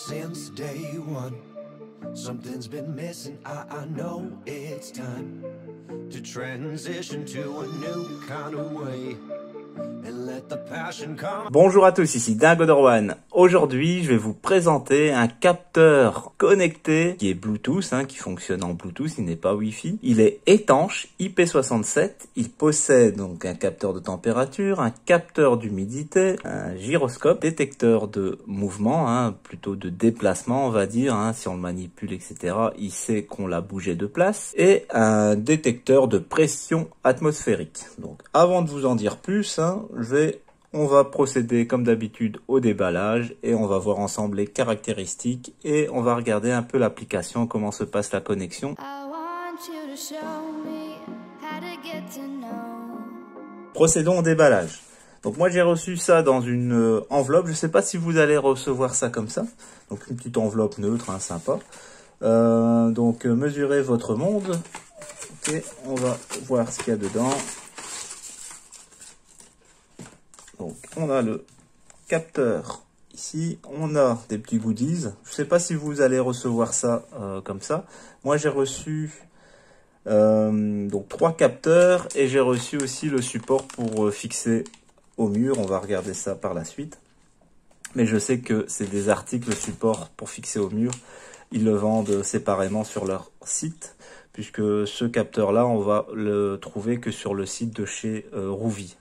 since day one. Something's been missing, I, I know it's time to transition to a new kind of way. And Bonjour à tous, ici Dingodorwan. Aujourd'hui, je vais vous présenter un capteur connecté qui est Bluetooth, hein, qui fonctionne en Bluetooth, il n'est pas Wi-Fi. Il est étanche, IP67. Il possède donc un capteur de température, un capteur d'humidité, un gyroscope, détecteur de mouvement, hein, plutôt de déplacement, on va dire. Hein, si on le manipule, etc., il sait qu'on l'a bougé de place. Et un détecteur de pression atmosphérique. Donc, avant de vous en dire plus, hein, je vais on va procéder comme d'habitude au déballage et on va voir ensemble les caractéristiques et on va regarder un peu l'application, comment se passe la connexion. Procédons au déballage. Donc moi j'ai reçu ça dans une euh, enveloppe, je ne sais pas si vous allez recevoir ça comme ça. Donc une petite enveloppe neutre, hein, sympa. Euh, donc mesurez votre monde. Ok, on va voir ce qu'il y a dedans. Donc, on a le capteur ici. On a des petits goodies. Je ne sais pas si vous allez recevoir ça euh, comme ça. Moi, j'ai reçu euh, donc trois capteurs et j'ai reçu aussi le support pour euh, fixer au mur. On va regarder ça par la suite. Mais je sais que c'est des articles support pour fixer au mur. Ils le vendent séparément sur leur site puisque ce capteur-là, on va le trouver que sur le site de chez euh,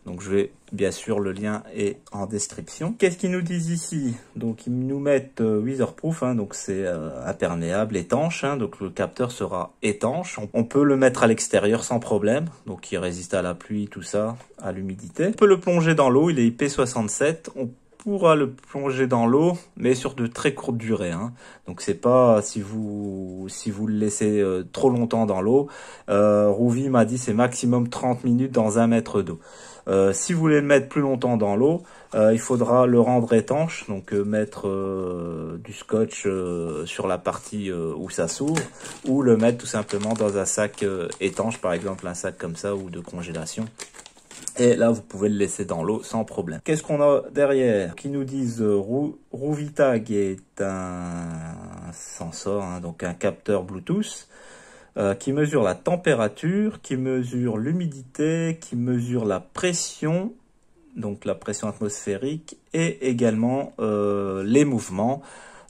Donc je vais, bien sûr, le lien est en description. Qu'est-ce qu'ils nous disent ici? Donc ils nous mettent euh, weatherproof, hein, donc c'est euh, imperméable, étanche, hein, donc le capteur sera étanche. On, peut le mettre à l'extérieur sans problème, donc il résiste à la pluie, tout ça, à l'humidité. On peut le plonger dans l'eau, il est IP67. On pourra le plonger dans l'eau, mais sur de très courtes durées. Hein. Donc c'est pas si vous si vous le laissez euh, trop longtemps dans l'eau. Euh, Rouvi m'a dit c'est maximum 30 minutes dans un mètre d'eau. Euh, si vous voulez le mettre plus longtemps dans l'eau, euh, il faudra le rendre étanche, donc mettre du scotch sur la partie où ça s'ouvre, ou le mettre tout simplement dans un sac étanche, par exemple un sac comme ça ou de congélation. Et là, vous pouvez le laisser dans l'eau sans problème. Qu'est-ce qu'on a derrière Qui nous disent euh, Rouvitag est un sensor, hein, donc un capteur Bluetooth, euh, qui mesure la température, qui mesure l'humidité, qui mesure la pression, donc la pression atmosphérique, et également euh, les mouvements.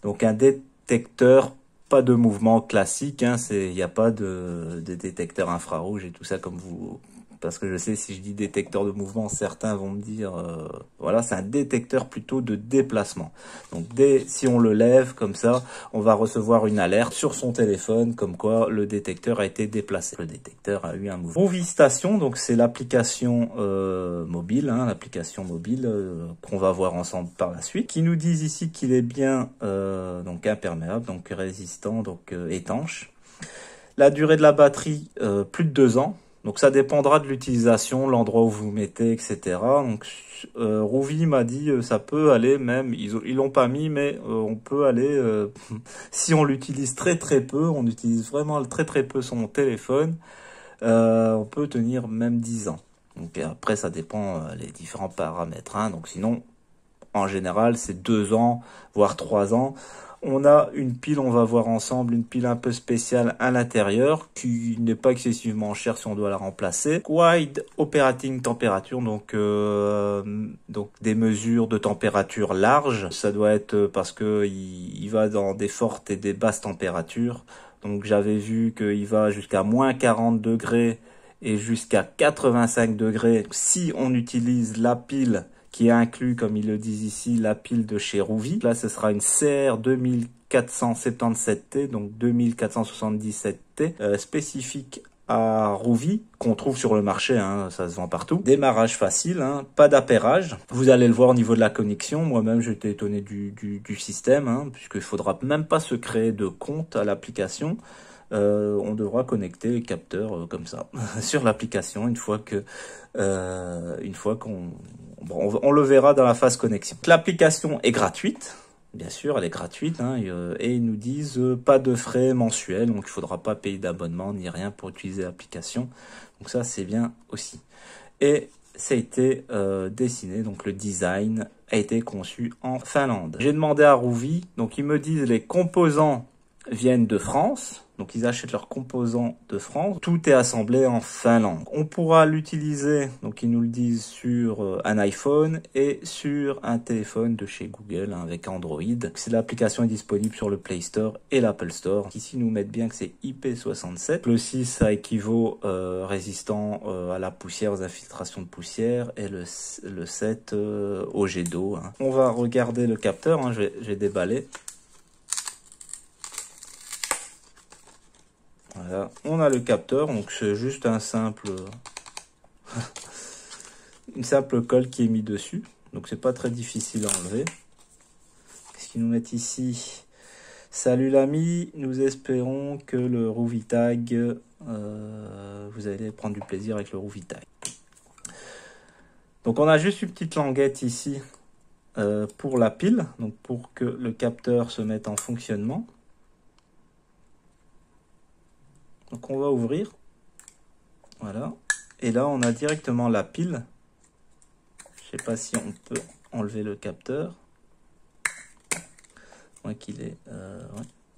Donc un détecteur pas de mouvement classique, hein, il n'y a pas de, de, détecteur infrarouge et tout ça comme vous parce que je sais si je dis détecteur de mouvement, certains vont me dire, euh, voilà, c'est un détecteur plutôt de déplacement. Donc dès si on le lève comme ça, on va recevoir une alerte sur son téléphone comme quoi le détecteur a été déplacé. Le détecteur a eu un mouvement. Movie Station, donc c'est l'application euh, mobile, hein, l'application mobile euh, qu'on va voir ensemble par la suite, qui nous dit ici qu'il est bien donc imperméable, donc résistant, donc étanche. La durée de la batterie, plus de deux ans. Donc ça dépendra de l'utilisation, l'endroit où vous mettez, etc. Donc euh, Rouvi m'a dit euh, ça peut aller même, ils ils l'ont pas mis, mais euh, on peut aller euh, si on l'utilise très très peu, on utilise vraiment très très peu son téléphone, on peut tenir même 10 ans. Donc après ça dépend les différents paramètres. Hein. Donc sinon en général c'est 2 ans voire 3 ans. On a une pile, on va voir ensemble, une pile un peu spéciale à l'intérieur qui n'est pas excessivement chère si on doit la remplacer. Wide Operating Temperature, donc euh, donc des mesures de température larges. Ça doit être parce que il, va dans des fortes et des basses températures. Donc j'avais vu qu'il va jusqu'à moins 40 degrés et jusqu'à 85 degrés si on utilise la pile qui inclut, comme ils le disent ici, la pile de chez Rouvi. Là, ce sera une CR 2477T, donc 2477T, euh, spécifique à Rouvi, qu'on trouve sur le marché, hein, ça se vend partout. Démarrage facile, hein, pas d'appairage. Vous allez le voir au niveau de la connexion. Moi-même, j'étais étonné du, du, du système, hein, puisqu'il faudra même pas se créer de compte à l'application. Euh, on devra connecter les capteurs euh, comme ça sur l'application une fois que euh, une fois qu'on on, le verra dans la phase connexion. L'application est gratuite. Bien sûr, elle est gratuite hein, et, ils nous disent pas de frais mensuels, donc il faudra pas payer d'abonnement ni rien pour utiliser l'application. Donc ça, c'est bien aussi. Et ça a été dessiné, donc le design a été conçu en Finlande. J'ai demandé à Rouvi, donc ils me disent les composants viennent de France, donc ils achètent leurs composants de France. Tout est assemblé en Finlande. On pourra l'utiliser, donc ils nous le disent sur euh, un iPhone et sur un téléphone de chez Google hein, avec Android. L'application est disponible sur le Play Store et l'Apple Store. Ici ils nous mettent bien que c'est IP67. Le 6 ça équivaut euh, résistant euh, à la poussière, aux infiltrations de poussière et le, le 7 euh, au jet d'eau. Hein. On va regarder le capteur, hein, je vais On a le capteur, donc c'est juste un simple, une simple colle qui est mis dessus, donc c'est pas très difficile à enlever. Qu'est-ce qu'ils nous mettent ici? Salut l'ami, nous espérons que le Rouvitag, euh, vous allez prendre du plaisir avec le Rouvitag. Donc on a juste une petite languette ici euh, pour la pile, donc pour que le capteur se mette en fonctionnement. Donc on va ouvrir. Voilà. Et là, on a directement la pile. Je sais pas si on peut enlever le capteur. qu'il est. Euh,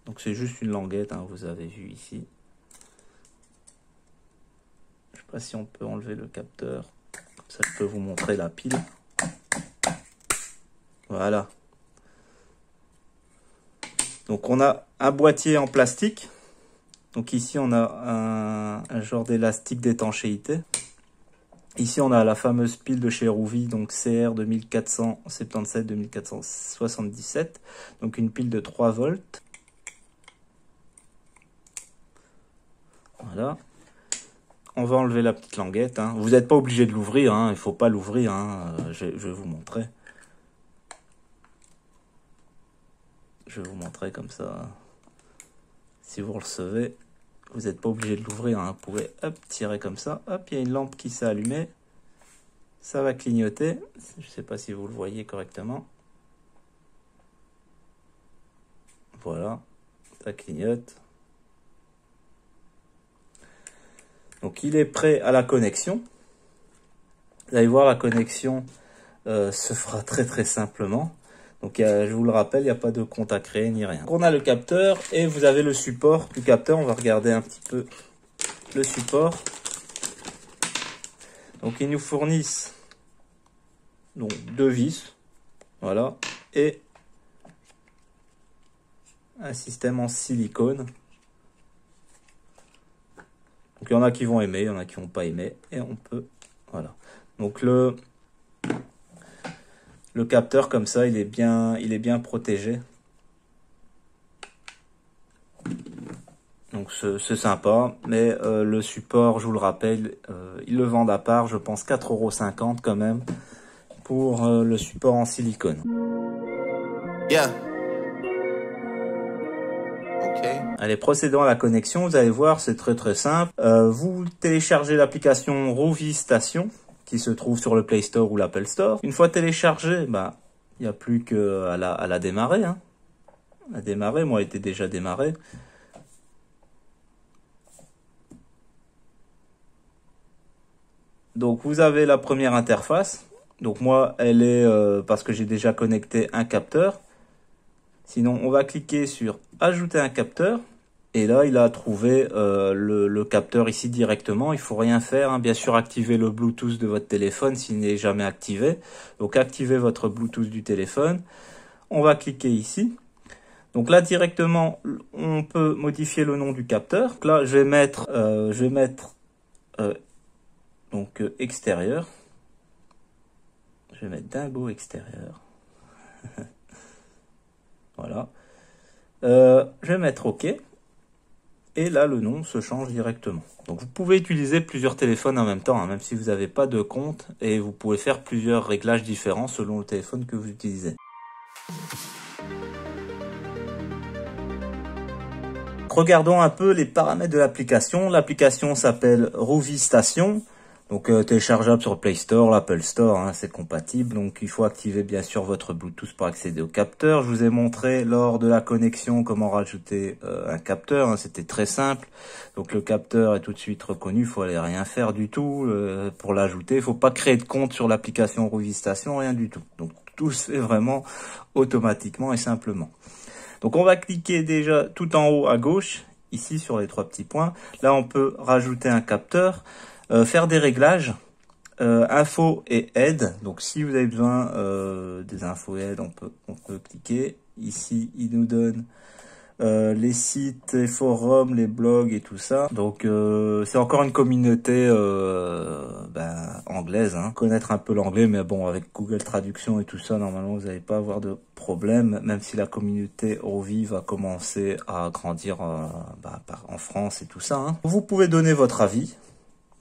Donc c'est juste une languette, hein, vous avez vu ici. Je sais pas si on peut enlever le capteur. Comme ça, je peux vous montrer la pile. Voilà. Donc on a un boîtier en plastique. Donc ici, on a un, genre d'élastique d'étanchéité. Ici, on a la fameuse pile de chez Rouvi, donc CR 2477-2477. Donc une pile de 3 volts. Voilà. On va enlever la petite languette. Hein. Vous n'êtes pas obligé de l'ouvrir, hein. il ne faut pas l'ouvrir. Hein. Je, je, vais vous montrer. Je vais vous montrer comme ça si vous recevez, vous n'êtes pas obligé de l'ouvrir, hein. vous pouvez tirer comme ça, hop, il y a une lampe qui s'est allumée, ça va clignoter, je ne sais pas si vous le voyez correctement, voilà, ça clignote, donc il est prêt à la connexion, vous allez voir la connexion euh, se fera très très simplement, donc je vous le rappelle, il n'y a pas de compte à créer ni rien. on a le capteur et vous avez le support du capteur. On va regarder un petit peu le support. Donc ils nous fournissent donc deux vis, voilà, et un système en silicone. Donc il y en a qui vont aimer, il y en a qui vont pas aimer, et on peut, voilà. Donc le le capteur comme ça, il est bien, il est bien protégé. Donc c'est sympa, mais euh, le support, je vous le rappelle, euh, ils le vendent à part, je pense 4,50€ quand même, pour euh, le support en silicone. Yeah. Allez, procédons à la connexion, vous allez voir, c'est très très simple. vous téléchargez l'application Rovi Station, qui se trouve sur le Play Store ou l'Apple Store. Une fois téléchargé, bah, il n'y a plus qu'à la, à la démarrer. Hein. À démarrer, moi, était déjà démarré. Donc, vous avez la première interface. Donc, moi, elle est euh, parce que j'ai déjà connecté un capteur. Sinon, on va cliquer sur Ajouter un capteur. Et là, il a trouvé euh, le, capteur ici directement. Il faut rien faire. Hein. Bien sûr, activer le Bluetooth de votre téléphone s'il n'est jamais activé. Donc, activez votre Bluetooth du téléphone. On va cliquer ici. Donc là, directement, on peut modifier le nom du capteur. Donc là, je vais mettre, euh, je vais euh, donc extérieur. Je vais mettre dingo extérieur. voilà. je vais mettre OK et là le nom se change directement. Donc vous pouvez utiliser plusieurs téléphones en même temps, hein, même si vous n'avez pas de compte, et vous pouvez faire plusieurs réglages différents selon le téléphone que vous utilisez. Regardons un peu les paramètres de l'application. L'application s'appelle Rovi Station. Donc euh, téléchargeable sur Play Store, l'Apple Store, hein, c'est compatible. Donc il faut activer bien sûr votre Bluetooth pour accéder au capteur. Je vous ai montré lors de la connexion comment rajouter euh, un capteur. Hein, C'était très simple. Donc le capteur est tout de suite reconnu. Il faut aller rien faire du tout euh, pour l'ajouter. Il faut pas créer de compte sur l'application Rovistation, rien du tout. Donc tout se fait vraiment automatiquement et simplement. Donc on va cliquer déjà tout en haut à gauche, ici sur les trois petits points. Là on peut rajouter un capteur, euh, faire des réglages, euh, info et aide. Donc si vous avez besoin euh, des infos et aide, on peut, on peut cliquer. Ici il nous donne les sites, les forums, les blogs et tout ça. Donc c'est encore une communauté ben, anglaise. Hein. Connaître un peu l'anglais, mais bon, avec Google Traduction et tout ça, normalement vous n'allez pas avoir de problème, même si la communauté Rovi va commencer à grandir ben, en France et tout ça. Hein. Vous pouvez donner votre avis.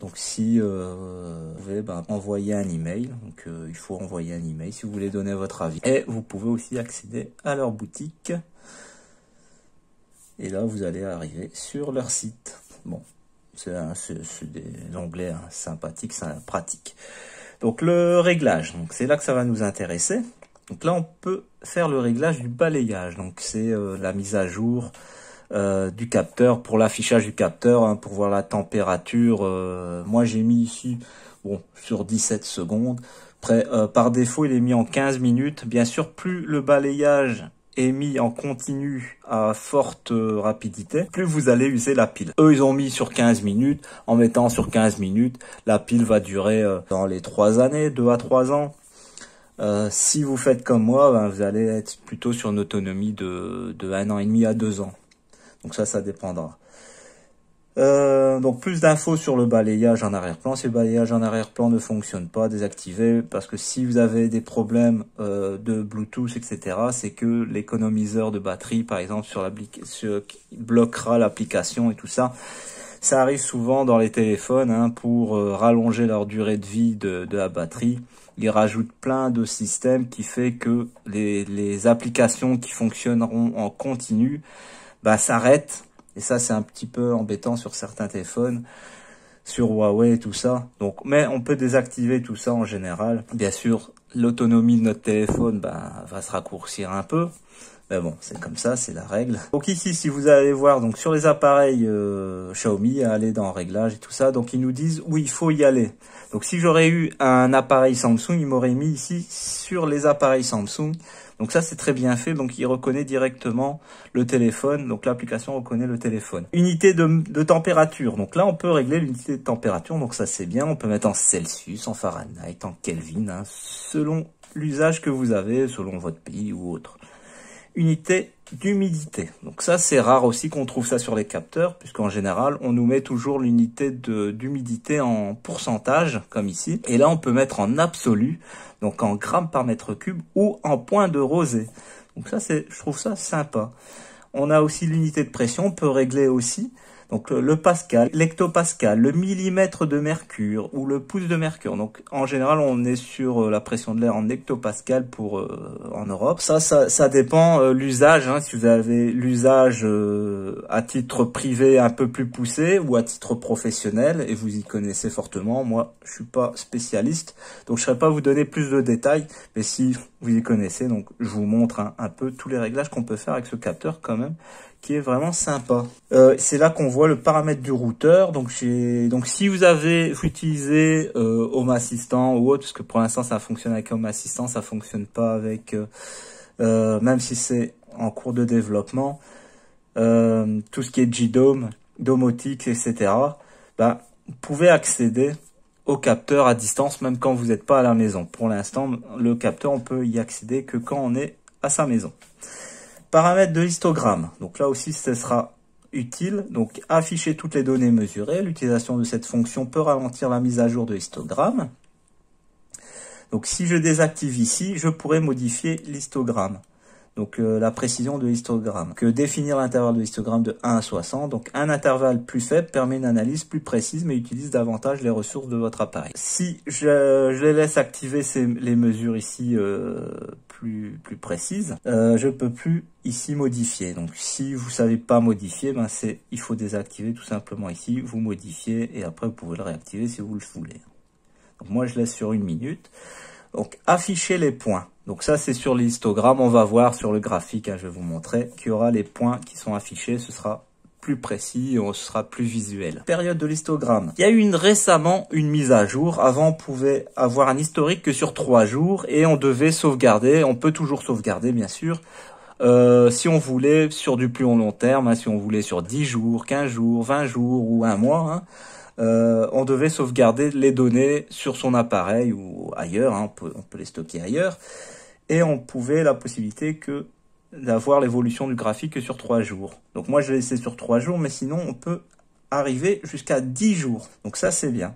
Donc si vous pouvez ben, envoyer un email, donc il faut envoyer un email si vous voulez donner votre avis. Et vous pouvez aussi accéder à leur boutique. Et là, vous allez arriver sur leur site. Bon, c'est des onglets hein, sympathiques, pratiques. Donc le réglage, donc c'est là que ça va nous intéresser. Donc là, on peut faire le réglage du balayage. Donc c'est euh, la mise à jour euh, du capteur pour l'affichage du capteur, hein, pour voir la température. Euh, moi, j'ai mis ici, bon, sur 17 secondes. Après, par défaut, il est mis en 15 minutes. Bien sûr, plus le balayage est mis en continu à forte euh, rapidité, plus vous allez user la pile. Eux, ils ont mis sur 15 minutes. En mettant sur 15 minutes, la pile va durer euh, dans les 3 années, 2 à 3 ans. Euh, si vous faites comme moi, ben, vous allez être plutôt sur une autonomie de, de 1 an et demi à 2 ans. Donc ça, ça dépendra. Euh, donc plus d'infos sur le balayage en arrière-plan. Si le balayage en arrière-plan ne fonctionne pas, désactivez parce que si vous avez des problèmes euh, de Bluetooth, etc., c'est que l'économiseur de batterie, par exemple, sur l'application, bloquera l'application et tout ça. Ça arrive souvent dans les téléphones hein, pour euh, rallonger leur durée de vie de, la batterie. Ils rajoutent plein de systèmes qui fait que les, les applications qui fonctionneront en continu bah, s'arrêtent et ça, c'est un petit peu embêtant sur certains téléphones, sur Huawei et tout ça. Donc, mais on peut désactiver tout ça en général. Bien sûr, l'autonomie de notre téléphone bah, va se raccourcir un peu. Mais bon, c'est comme ça, c'est la règle. Donc ici, si vous allez voir, donc sur les appareils euh, Xiaomi, aller dans réglage et tout ça, donc ils nous disent où il faut y aller. Donc si j'aurais eu un appareil Samsung, il m'aurait mis ici sur les appareils Samsung. Donc ça c'est très bien fait, donc il reconnaît directement le téléphone, donc l'application reconnaît le téléphone. Unité de, température, donc là on peut régler l'unité de température, donc ça c'est bien, on peut mettre en Celsius, en Fahrenheit, en Kelvin, hein, selon l'usage que vous avez, selon votre pays ou autre. Unité d'humidité. Donc ça, c'est rare aussi qu'on trouve ça sur les capteurs, puisqu'en général, on nous met toujours l'unité d'humidité en pourcentage, comme ici. Et là, on peut mettre en absolu, donc en grammes par mètre cube, ou en point de rosée. Donc ça, c'est, je trouve ça sympa. On a aussi l'unité de pression, on peut régler aussi donc le pascal, l'hectopascal, le millimètre de mercure ou le pouce de mercure. Donc en général, on est sur euh, la pression de l'air en hectopascal pour euh, en Europe. Ça, ça, dépend euh, l'usage. Hein, si vous avez l'usage à titre privé un peu plus poussé ou à titre professionnel et vous y connaissez fortement. Moi, je suis pas spécialiste, donc je ne saurais pas vous donner plus de détails. Mais si vous y connaissez, donc je vous montre un peu tous les réglages qu'on peut faire avec ce capteur quand même qui est vraiment sympa. Euh, c'est là qu'on voit le paramètre du routeur. Donc, si vous avez utilisé euh, Home Assistant ou autre, parce que pour l'instant ça fonctionne avec Home Assistant, ça fonctionne pas avec, euh, euh même si c'est en cours de développement, tout ce qui est GDOM, domotique, etc. Bah, vous pouvez accéder au capteur à distance, même quand vous n'êtes pas à la maison. Pour l'instant, le capteur, on peut y accéder que quand on est à sa maison. Paramètres de histogramme. Donc là aussi, ce sera utile. Donc afficher toutes les données mesurées. L'utilisation de cette fonction peut ralentir la mise à jour de histogramme. Donc si je désactive ici, je pourrais modifier l'histogramme donc euh, la précision de l'histogramme. Que définir l'intervalle de histogramme de 1 à 60. Donc un intervalle plus faible permet une analyse plus précise mais utilise davantage les ressources de votre appareil. Si je, je les laisse activer ces, les mesures ici euh, plus, précises, euh, je peux plus ici modifier. Donc si vous savez pas modifier, ben c'est il faut désactiver tout simplement ici, vous modifiez et après vous pouvez le réactiver si vous le voulez. Moi je laisse sur une minute. Donc afficher les points. Donc ça c'est sur l'histogramme, on va voir sur le graphique, hein, je vais vous montrer, qu'il y aura les points qui sont affichés, ce sera plus précis, on sera plus visuel. Période de l'histogramme. Il y a eu une, récemment une mise à jour. Avant, on pouvait avoir un historique que sur trois jours et on devait sauvegarder. On peut toujours sauvegarder, bien sûr. Euh, si on voulait sur du plus long terme, hein, si on voulait sur 10 jours, 15 jours, 20 jours ou un mois, hein, euh, on devait sauvegarder les données sur son appareil ou ailleurs, hein, on, peut, on, peut, les stocker ailleurs, et on pouvait la possibilité que d'avoir l'évolution du graphique que sur 3 jours. Donc moi je l'ai laissé sur 3 jours, mais sinon on peut arriver jusqu'à 10 jours. Donc ça c'est bien.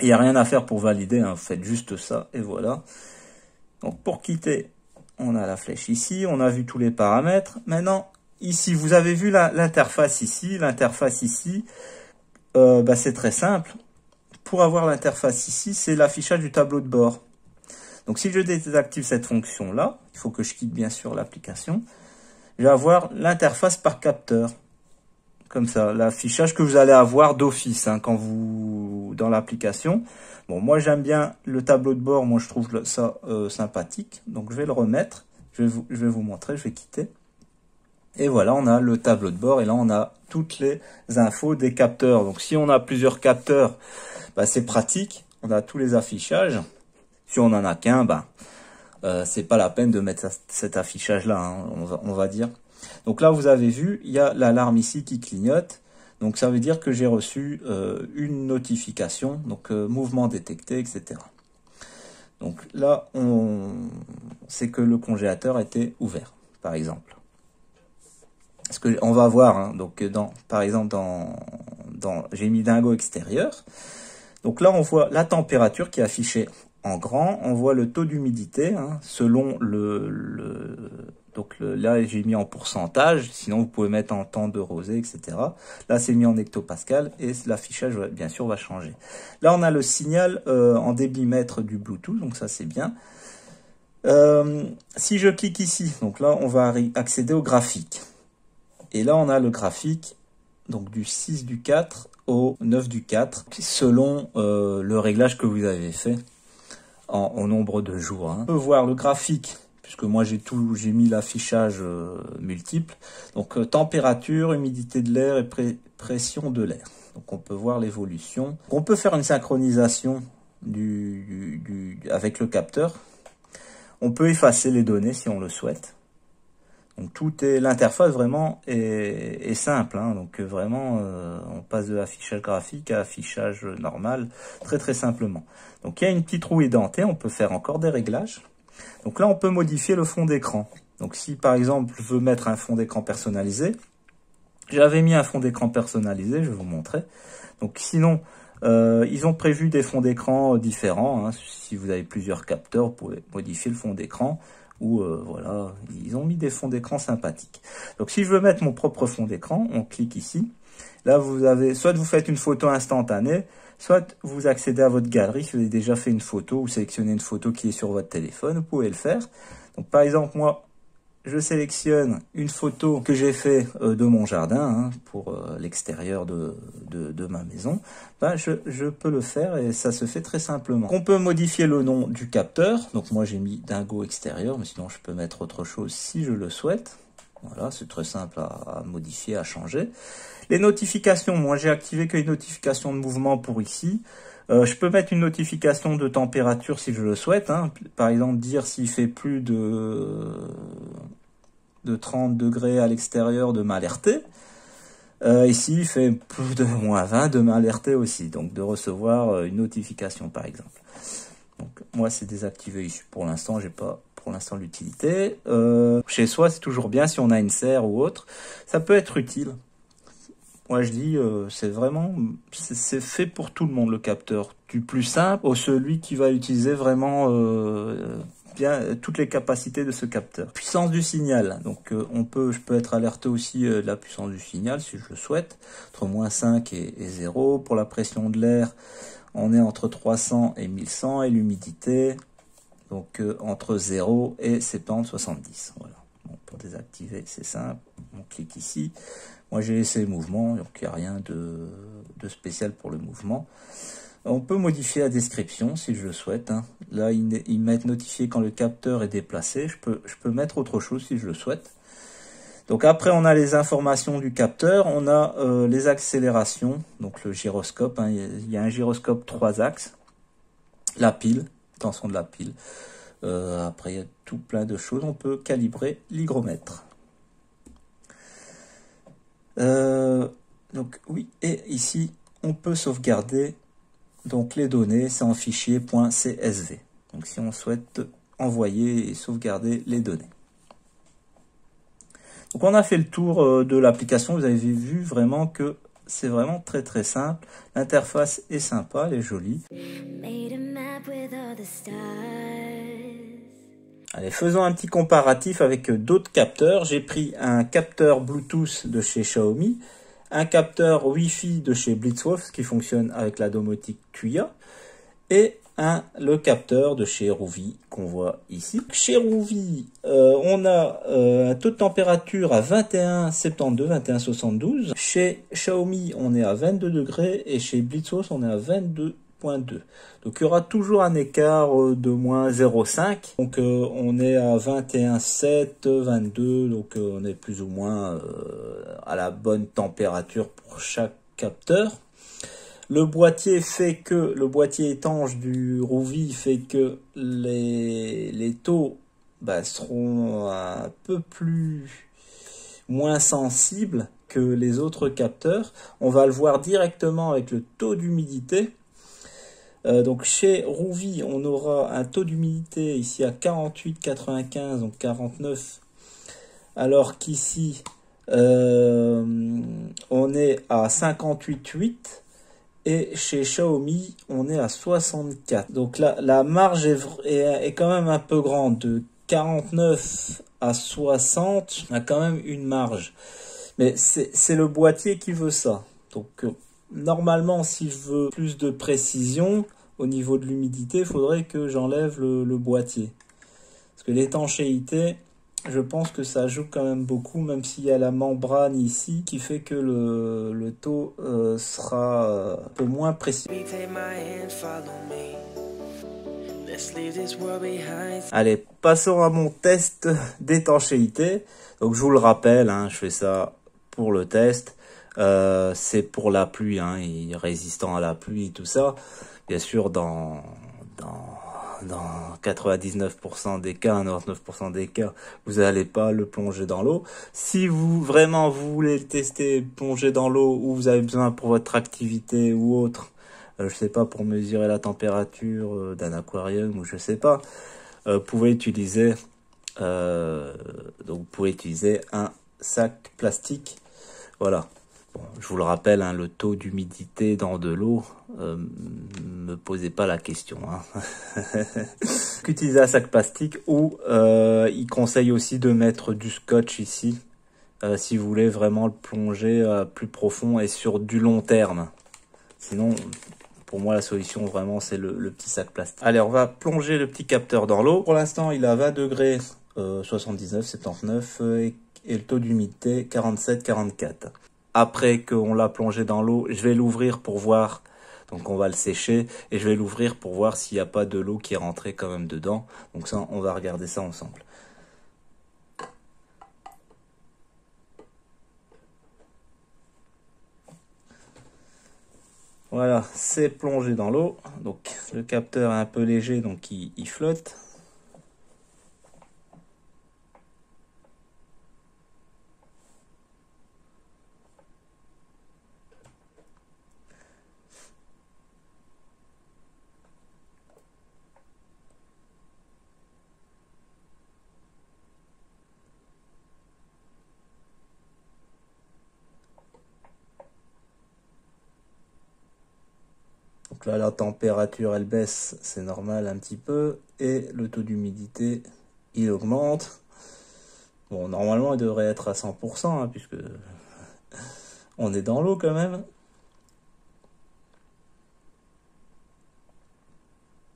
Il n'y a rien à faire pour valider, hein. vous faites juste ça, et voilà. Donc pour quitter, on a la flèche ici, on a vu tous les paramètres. Maintenant, ici, vous avez vu l'interface ici, l'interface ici, euh, bah, c'est très simple. Pour avoir l'interface ici, c'est l'affichage du tableau de bord. Donc si je désactive cette fonction-là, il faut que je quitte bien sûr l'application, je vais avoir l'interface par capteur. Comme ça, l'affichage que vous allez avoir d'office hein, quand vous dans l'application. Bon, moi j'aime bien le tableau de bord, moi je trouve ça euh, sympathique. Donc je vais le remettre, je vais, vous, je vais vous montrer, je vais quitter. Et voilà, on a le tableau de bord et là on a toutes les infos des capteurs. Donc si on a plusieurs capteurs, bah, c'est pratique, on a tous les affichages. Si on en a qu'un, bah, euh, c'est pas la peine de mettre cet affichage là, hein, on, va, dire. Donc là vous avez vu, il y a l'alarme ici qui clignote. Donc ça veut dire que j'ai reçu euh, une notification, donc euh, mouvement détecté, etc. Donc là, on c'est que le congélateur était ouvert, par exemple. Ce que on va voir, hein, donc dans, par exemple dans j'ai mis dingo extérieur. Donc là, on voit la température qui est affichée en grand, on voit le taux d'humidité hein, selon le, donc là j'ai mis en pourcentage, sinon vous pouvez mettre en temps de rosée, etc. Là c'est mis en hectopascal et l'affichage bien sûr va changer. Là on a le signal euh, en débitmètre du Bluetooth, donc ça c'est bien. Euh, si je clique ici, donc là on va accéder au graphique. Et là on a le graphique donc du 6 du 4 au 9 du 4 selon euh, le réglage que vous avez fait en, nombre de jours. Hein. On peut voir le graphique, puisque moi j'ai tout, j'ai mis l'affichage euh, multiple. Donc euh, température, humidité de l'air et pression de l'air. Donc on peut voir l'évolution. On peut faire une synchronisation avec le capteur. On peut effacer les données si on le souhaite. Donc tout est l'interface vraiment est, simple. Hein. donc vraiment, euh, on passe de affichage graphique à affichage normal très très simplement. Donc il y a une petite roue édentée, on peut faire encore des réglages. Donc là, on peut modifier le fond d'écran. Donc si par exemple, je veux mettre un fond d'écran personnalisé, j'avais mis un fond d'écran personnalisé, je vais vous montrer. Donc sinon, euh, ils ont prévu des fonds d'écran différents. Hein. Si vous avez plusieurs capteurs, vous pouvez modifier le fond d'écran ou euh, voilà, ils ont mis des fonds d'écran sympathiques. Donc si je veux mettre mon propre fond d'écran, on clique ici. Là, vous avez, soit vous faites une photo instantanée, soit vous accédez à votre galerie. Si vous avez déjà fait une photo ou sélectionnez une photo qui est sur votre téléphone, vous pouvez le faire. Donc par exemple, moi, je sélectionne une photo que j'ai fait euh, de mon jardin hein, pour euh, l'extérieur de, ma maison, ben je, je, peux le faire et ça se fait très simplement. On peut modifier le nom du capteur, donc moi j'ai mis dingo extérieur, mais sinon je peux mettre autre chose si je le souhaite. Voilà, c'est très simple à, modifier, à changer. Les notifications, moi j'ai activé que les notifications de mouvement pour ici. Euh, je peux mettre une notification de température si je le souhaite. Hein. Par exemple, dire s'il fait plus de, de 30 degrés à l'extérieur de m'alerter. Euh, ici, il fait plus de moins 20 de m'alerter aussi. Donc, de recevoir euh, une notification, par exemple. Donc, moi, c'est désactivé ici. Pour l'instant, j'ai pas pour l'instant l'utilité. chez soi, c'est toujours bien si on a une serre ou autre. Ça peut être utile. Moi, je dis, euh, c'est vraiment, c'est fait pour tout le monde le capteur, du plus simple au celui qui va utiliser vraiment euh, bien toutes les capacités de ce capteur. Puissance du signal, donc euh, on peut, je peux être alerté aussi de la puissance du signal si je le souhaite, entre moins 5 et, 0. Pour la pression de l'air, on est entre 300 et 1100 et l'humidité, donc entre 0 et 70, 70. Voilà. Pour désactiver, c'est simple, on clique ici. Moi, j'ai laissé le mouvement, donc il n'y a rien de, spécial pour le mouvement. On peut modifier la description si je le souhaite. Hein. Là, ils, mettent notifié quand le capteur est déplacé. Je peux, je peux mettre autre chose si je le souhaite. Donc après, on a les informations du capteur, on a euh, les accélérations, donc le gyroscope. Hein. il y a un gyroscope trois axes, la pile, tension de la pile. Euh, après, il y a tout plein de choses. On peut calibrer l'hygromètre. Euh, donc oui, et ici, on peut sauvegarder donc les données, c'est en fichier .csv. Donc si on souhaite envoyer et sauvegarder les données. Donc on a fait le tour euh, de l'application, vous avez vu vraiment que c'est vraiment très très simple. L'interface est sympa, elle est jolie. Allez, faisons un petit comparatif avec d'autres capteurs. J'ai pris un capteur Bluetooth de chez Xiaomi, un capteur Wi-Fi de chez Blitzwolf qui fonctionne avec la domotique Tuya et un, le capteur de chez Rouvi qu'on voit ici. Chez Rouvi, euh, on a euh, un taux de température à 21,72, 21,72. Chez Xiaomi, on est à 22 degrés et chez Blitzos, on est à 22 donc il y aura toujours un écart euh, de moins 0,5. Donc euh, on est à 21,7, 22, donc euh, on est plus ou moins à la bonne température pour chaque capteur. Le boîtier fait que, le boîtier étanche du Rouvi fait que les, taux bah, seront un peu plus moins sensibles que les autres capteurs. On va le voir directement avec le taux d'humidité. Euh, donc chez Rouvi, on aura un taux d'humidité ici à 48,95, donc 49, alors qu'ici euh, on est à 58,8 et chez Xiaomi on est à 64. Donc là, la marge est, est, quand même un peu grande, de 49 à 60, on a quand même une marge. Mais c'est le boîtier qui veut ça. Donc euh, normalement, si je veux plus de précision au niveau de l'humidité, il faudrait que j'enlève le, boîtier. Parce que l'étanchéité, je pense que ça joue quand même beaucoup, même s'il y a la membrane ici qui fait que le, taux euh, sera euh, un peu moins précis. Allez, passons à mon test d'étanchéité. Donc je vous le rappelle, hein, je fais ça pour le test. Euh, c'est pour la pluie, hein, il est résistant à la pluie et tout ça. Bien sûr, dans, dans, dans 99% des cas, 99% des cas, vous n'allez pas le plonger dans l'eau. Si vous vraiment vous voulez le tester, plonger dans l'eau ou vous avez besoin pour votre activité ou autre, euh, je sais pas, pour mesurer la température euh, d'un aquarium ou je sais pas, vous pouvez utiliser donc vous pouvez utiliser un sac plastique. Voilà, je vous le rappelle, hein, le taux d'humidité dans de l'eau, euh, me posez pas la question. Hein. Un sac plastique ou euh, il conseille aussi de mettre du scotch ici euh, si vous voulez vraiment le plonger plus profond et sur du long terme. Sinon, pour moi, la solution vraiment c'est le, petit sac plastique. Allez, on va plonger le petit capteur dans l'eau. Pour l'instant, il a 20 degrés 79, 79 et, et le taux d'humidité 47-44 après qu'on l'a plongé dans l'eau, je vais l'ouvrir pour voir. Donc on va le sécher et je vais l'ouvrir pour voir s'il n'y a pas de l'eau qui est rentrée quand même dedans. Donc ça, on va regarder ça ensemble. Voilà, c'est plongé dans l'eau. Donc le capteur est un peu léger, donc il flotte. Là, la température, elle baisse, c'est normal un petit peu. Et le taux d'humidité, il augmente. Bon, normalement, il devrait être à 100%, hein, puisque on est dans l'eau quand même.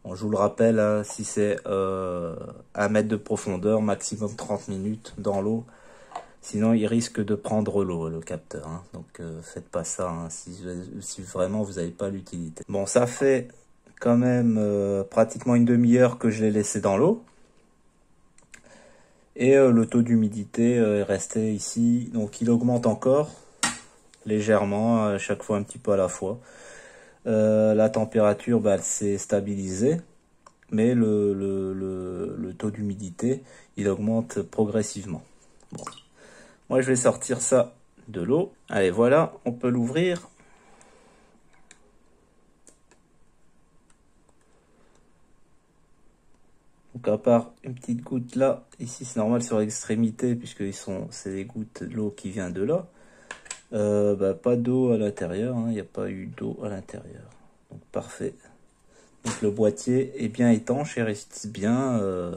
Bon, je vous le rappelle, hein, si c'est euh, 1 mètre de profondeur, maximum 30 minutes dans l'eau, Sinon, il risque de prendre l'eau, le capteur. Hein. Donc, euh, faites pas ça hein, si, vraiment vous n'avez pas l'utilité. Bon, ça fait quand même euh, pratiquement une demi-heure que je l'ai laissé dans l'eau. Et le taux d'humidité est resté ici, donc il augmente encore légèrement, à chaque fois un petit peu à la fois. la température bah, s'est stabilisée, mais le, le taux d'humidité, il augmente progressivement. Bon. Moi, je vais sortir ça de l'eau. Allez, voilà, on peut l'ouvrir. Donc à part une petite goutte là, ici c'est normal sur l'extrémité puisque c'est des gouttes d'eau qui vient de là. Euh, bah, pas d'eau à l'intérieur, hein. il n'y a pas eu d'eau à l'intérieur. Donc parfait. Donc le boîtier est bien étanche et résiste bien. Euh,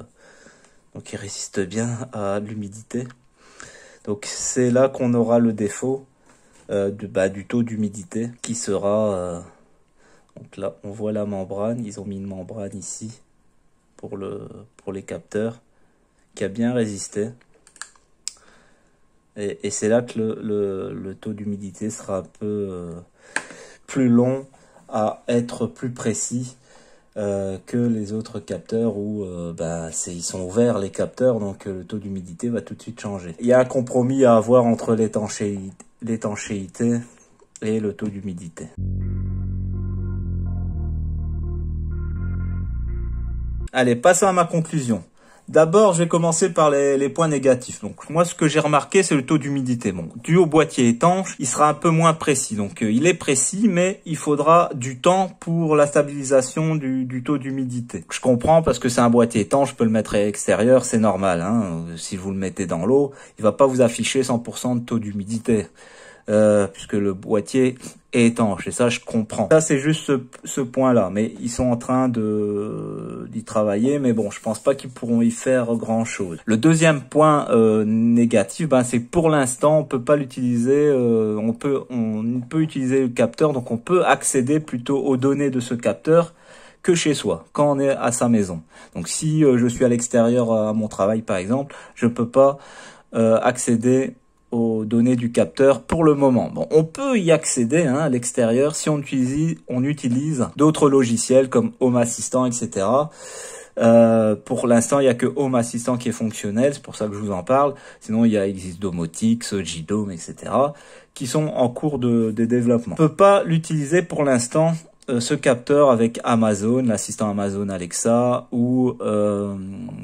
donc il résiste bien à l'humidité. Donc c'est là qu'on aura le défaut euh, bah, du taux d'humidité qui sera... Euh, donc là on voit la membrane, ils ont mis une membrane ici pour, le, pour les capteurs qui a bien résisté. Et, c'est là que le, taux d'humidité sera un peu euh, plus long à être plus précis euh, que les autres capteurs où euh, bah, ils sont ouverts les capteurs, donc euh, le taux d'humidité va tout de suite changer. Il y a un compromis à avoir entre l'étanchéité et le taux d'humidité. Allez, passons à ma conclusion. D'abord, je vais commencer par les, points négatifs. Donc moi, ce que j'ai remarqué, c'est le taux d'humidité. Bon, dû au boîtier étanche, il sera un peu moins précis. Donc euh, il est précis, mais il faudra du temps pour la stabilisation du, taux d'humidité. Je comprends parce que c'est un boîtier étanche, je peux le mettre à l'extérieur, c'est normal. Hein. Si vous le mettez dans l'eau, il va pas vous afficher 100% de taux d'humidité. Euh, puisque le boîtier est étanche et ça je comprends. Ça c'est juste ce, point-là, mais ils sont en train d'y travailler, mais bon je pense pas qu'ils pourront y faire grand-chose. Le deuxième point euh, négatif, ben c'est pour l'instant on peut pas l'utiliser, euh, on peut on peut utiliser le capteur, donc on peut accéder plutôt aux données de ce capteur que chez soi, quand on est à sa maison. Donc si je suis à l'extérieur à mon travail par exemple, je peux pas accéder aux données du capteur pour le moment. Bon, on peut y accéder hein, à l'extérieur si on utilise, on utilise d'autres logiciels comme Home Assistant, etc. Euh, pour l'instant, il n'y a que Home Assistant qui est fonctionnel, c'est pour ça que je vous en parle. Sinon, il y a existe Domotix, JDome, etc. qui sont en cours de, développement. On peut pas l'utiliser pour l'instant euh, ce capteur avec Amazon, l'assistant Amazon Alexa ou euh,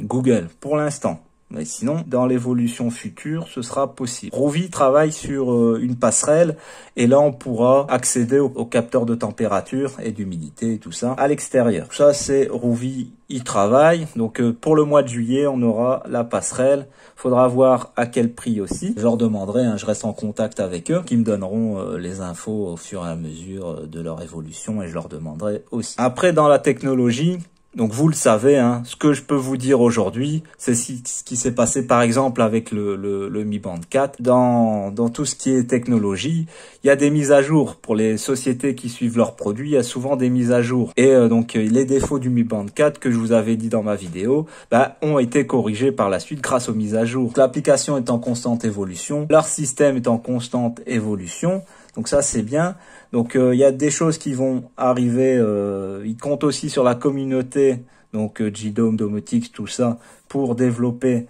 Google pour l'instant. Mais sinon, dans l'évolution future, ce sera possible. Rovi travaille sur euh, une passerelle et là, on pourra accéder au, capteur de température et d'humidité et tout ça à l'extérieur. Ça, c'est Rovi y travaille. Donc, euh, pour le mois de juillet, on aura la passerelle. Faudra voir à quel prix aussi. Je leur demanderai, hein, je reste en contact avec eux, qui me donneront euh, les infos au fur et à mesure de leur évolution et je leur demanderai aussi. Après, dans la technologie, donc vous le savez, hein, ce que je peux vous dire aujourd'hui, c'est ce qui s'est passé par exemple avec le, le, le Mi Band 4. Dans, dans tout ce qui est technologie, il y a des mises à jour pour les sociétés qui suivent leurs produits, il y a souvent des mises à jour. Et euh, donc les défauts du Mi Band 4 que je vous avais dit dans ma vidéo bah, ont été corrigés par la suite grâce aux mises à jour. L'application est en constante évolution, leur système est en constante évolution, donc ça c'est bien. Donc euh, il y a des choses qui vont arriver. Euh, ils comptent aussi sur la communauté, donc euh, GDOM, Domotix, tout ça, pour développer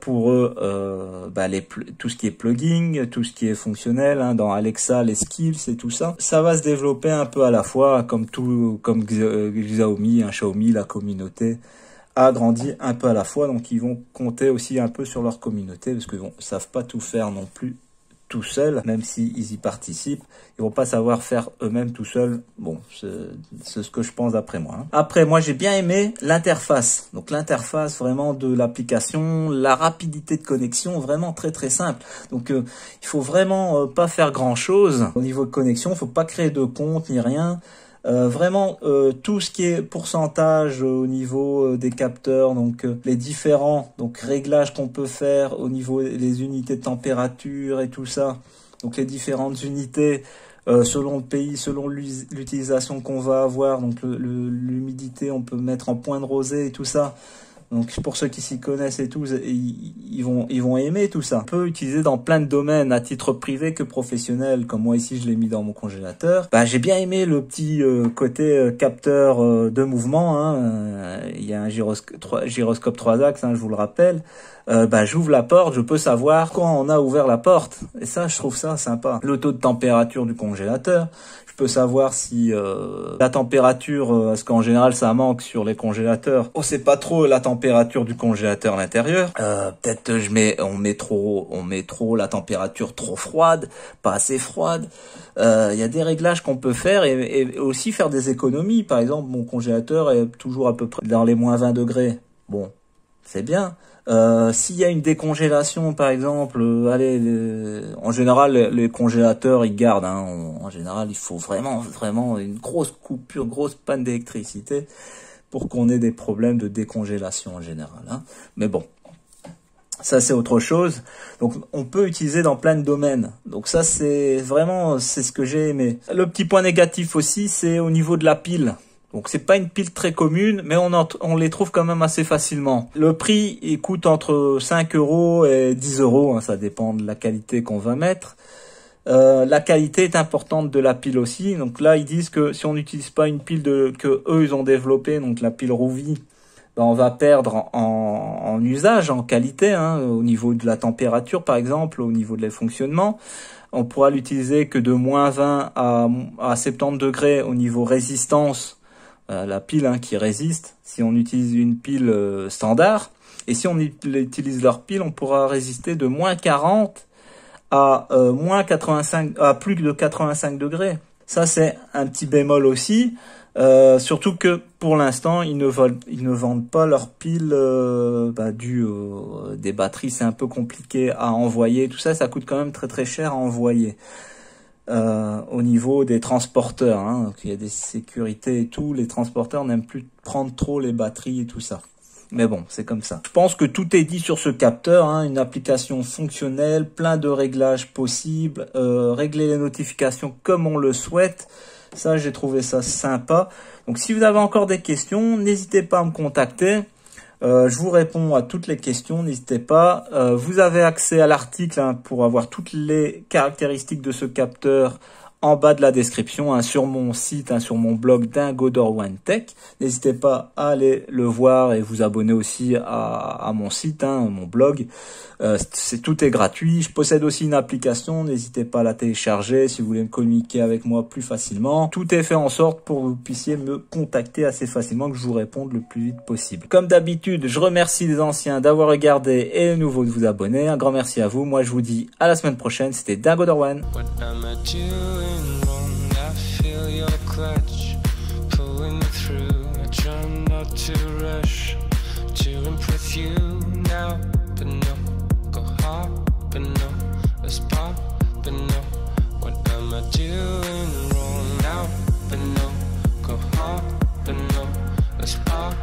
pour eux bah, tout ce qui est plugin, tout ce qui est fonctionnel, hein, dans Alexa, les skills et tout ça. Ça va se développer un peu à la fois, comme tout, comme Xiaomi, un Xiaomi, la communauté a grandi un peu à la fois, donc ils vont compter aussi un peu sur leur communauté, parce qu'ils ne savent pas tout faire non plus tout seuls, même s'ils y participent, ils vont pas savoir faire eux-mêmes tout seuls. Bon, c'est ce que je pense d'après moi. Hein. Après, moi j'ai bien aimé l'interface. Donc l'interface vraiment de l'application, la rapidité de connexion, vraiment très très simple. Donc euh, il faut vraiment euh, pas faire grand chose au niveau de connexion. Faut pas créer de compte ni rien. Euh, vraiment euh, tout ce qui est pourcentage au niveau euh, des capteurs, donc les différents donc réglages qu'on peut faire au niveau des unités de température et tout ça, donc les différentes unités selon le pays, selon l'utilisation qu'on va avoir, donc l'humidité, on peut mettre en point de rosée et tout ça. Donc pour ceux qui s'y connaissent et tout, ils, vont ils vont aimer tout ça. On peut utiliser dans plein de domaines à titre privé que professionnel, comme moi ici je l'ai mis dans mon congélateur. Bah j'ai bien aimé le petit euh, côté euh, capteur euh, de mouvement. Hein. Il y a un gyroscope 3, gyroscope 3 axes, hein, je vous le rappelle. Bah j'ouvre la porte, je peux savoir quand on a ouvert la porte. Et ça, je trouve ça sympa. Le taux de température du congélateur, peux savoir si euh, la température, euh, parce qu'en général ça manque sur les congélateurs. On sait pas trop la température du congélateur à l'intérieur. Euh, Peut-être je mets, on met trop, on met trop la température trop froide, pas assez froide. Euh, il y a des réglages qu'on peut faire et, et, aussi faire des économies. Par exemple, mon congélateur est toujours à peu près dans les moins 20 degrés. Bon, c'est bien. Euh, S'il y a une décongélation, par exemple, euh, allez, en général, les, congélateurs, ils gardent. Hein, en général, il faut vraiment, vraiment une grosse coupure, grosse panne d'électricité pour qu'on ait des problèmes de décongélation en général. Hein. Mais bon, ça c'est autre chose. Donc on peut utiliser dans plein de domaines. Donc ça c'est vraiment c'est ce que j'ai aimé. Le petit point négatif aussi c'est au niveau de la pile. Donc c'est pas une pile très commune, mais on, les trouve quand même assez facilement. Le prix il coûte entre 5 euros et 10 euros, hein, ça dépend de la qualité qu'on va mettre. Euh, la qualité est importante de la pile aussi. Donc là ils disent que si on n'utilise pas une pile de, que eux ils ont développé, donc la pile Rouvi, ben on va perdre en, usage, en qualité, hein, au niveau de la température par exemple, au niveau de fonctionnement. On pourra l'utiliser que de moins 20 à, à 70 degrés au niveau résistance la pile hein, qui résiste. Si on utilise une pile euh, standard, et si on utilise leur pile, on pourra résister de moins 40 à euh, moins 85, à plus de 85 degrés. Ça c'est un petit bémol aussi. Euh, surtout que pour l'instant ils ils ne vendent pas leurs piles euh, bah, des batteries c'est un peu compliqué à envoyer tout ça ça coûte quand même très très cher à envoyer euh, au niveau des transporteurs. Hein. il y a des sécurités et tout. Les transporteurs n'aiment plus prendre trop les batteries et tout ça. Mais bon, c'est comme ça. Je pense que tout est dit sur ce capteur. Hein. Une application fonctionnelle, plein de réglages possibles, euh, régler les notifications comme on le souhaite. Ça, j'ai trouvé ça sympa. Donc, si vous avez encore des questions, n'hésitez pas à me contacter. Euh, je vous réponds à toutes les questions, n'hésitez pas. Euh, vous avez accès à l'article hein, pour avoir toutes les caractéristiques de ce capteur en bas de la description hein, sur mon site, hein, sur mon blog d'Ingodor One Tech. N'hésitez pas à aller le voir et vous abonner aussi à, mon site, hein, mon blog. Euh, c'est tout est gratuit. Je possède aussi une application. N'hésitez pas à la télécharger si vous voulez me communiquer avec moi plus facilement. Tout est fait en sorte pour que vous puissiez me contacter assez facilement, que je vous réponde le plus vite possible. Comme d'habitude, je remercie les anciens d'avoir regardé et les nouveaux de vous abonner. Un grand merci à vous. Moi, je vous dis à la semaine prochaine. C'était Dingo going wrong. I feel your clutch pulling me through. I try not to rush to impress you now, but no. Go hard, but no. Let's pop, but no. What am I doing wrong now? But no. Go hard, but no. Let's pop.